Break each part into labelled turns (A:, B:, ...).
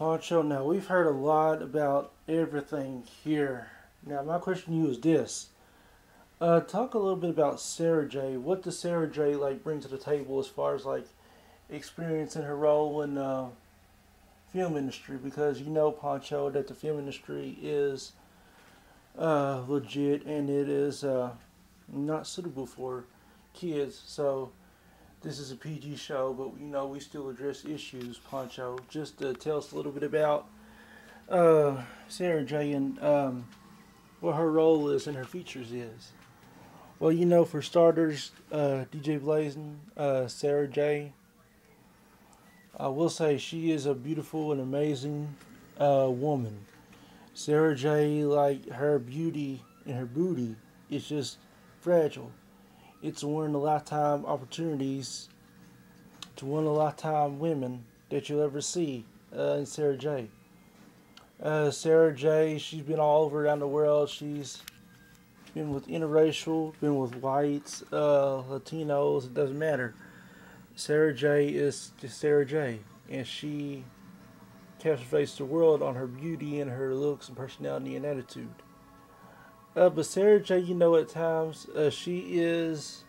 A: Poncho, now we've heard a lot about everything here. Now my question to you is this. Uh, talk a little bit about Sara Jay. What does Sara Jay. like bring to the table as far as like experience in her role in uh, film industry? Because you know, Poncho, that the film industry is uh, legit and it is uh, not suitable for kids. So this is a PG show, but you know we still address issues. Poncho, just to tell us a little bit about uh, Sara Jay. and um, what her role is and her features is. Well, you know, for starters, uh, DJ Blazin, uh, Sara Jay. I will say she is a beautiful and amazing uh, woman. Sara Jay. Like her beauty and her booty is just fragile. It's one of the lifetime opportunities to one of the lifetime women that you'll ever see uh, in Sara Jay. Uh, Sara Jay. She's been all over around the world. She's been with interracial, been with whites, uh, Latinos, it doesn't matter. Sara Jay is just Sara Jay, and she captivates the world on her beauty and her looks and personality and attitude. Uh, but Sara Jay, you know, at times uh, she is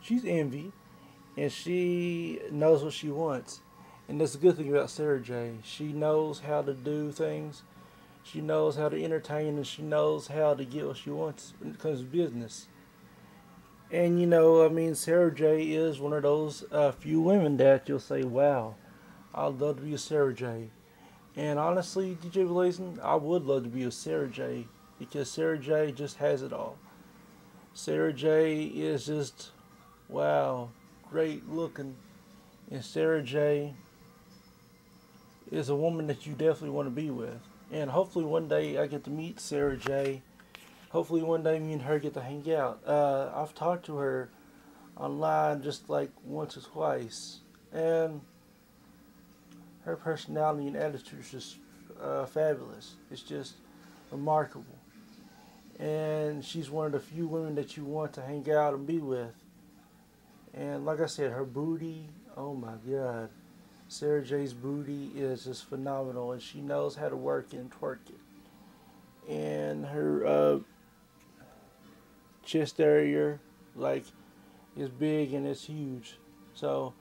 A: she's envy, and she knows what she wants, and that's the good thing about Sara Jay. She knows how to do things she knows how to entertain and she knows how to get what she wants when it comes to business. And you know, I mean, Sara Jay is one of those uh, few women that you'll say, "Wow, I'd love to be a Sara Jay." And honestly, DJ Blazin, I would love to be a Sara Jay because Sara Jay just has it all. Sara Jay is just wow, great looking, and Sara Jay is a woman that you definitely want to be with and hopefully one day I get to meet Sara Jay. Hopefully one day me and her get to hang out. Uh, I've talked to her online just like once or twice, and her personality and attitude is just uh, fabulous. It's just remarkable. And she's one of the few women that you want to hang out and be with. And like I said, her booty, oh my God. Sara Jay's booty is just phenomenal, and she knows how to work and twerk it. And her uh, chest area, like, is big and it's huge. So,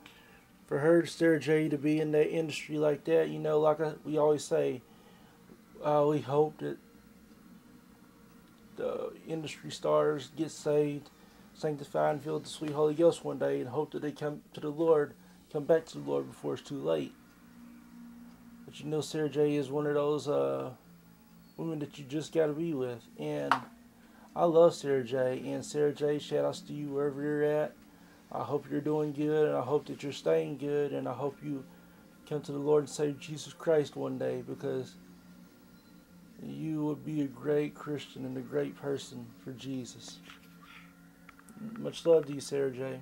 A: for her, Sara Jay, to be in that industry like that, you know, like I, we always say, uh, we hope that industry stars get saved, sanctified, and filled with the sweet Holy Ghost one day, and hope that they come to the Lord come back to the Lord before it's too late. But you know, Sara Jay is one of those uh, women that you just got to be with. And I love Sara Jay. And Sara Jay, shout outs to you wherever you're at. I hope you're doing good, and I hope that you're staying good, and I hope you come to the Lord and Savior Jesus Christ one day because you would be a great Christian and a great person for Jesus. Much love to you, Sara Jay.